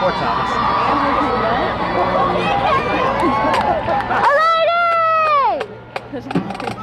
Poor Thomas. All!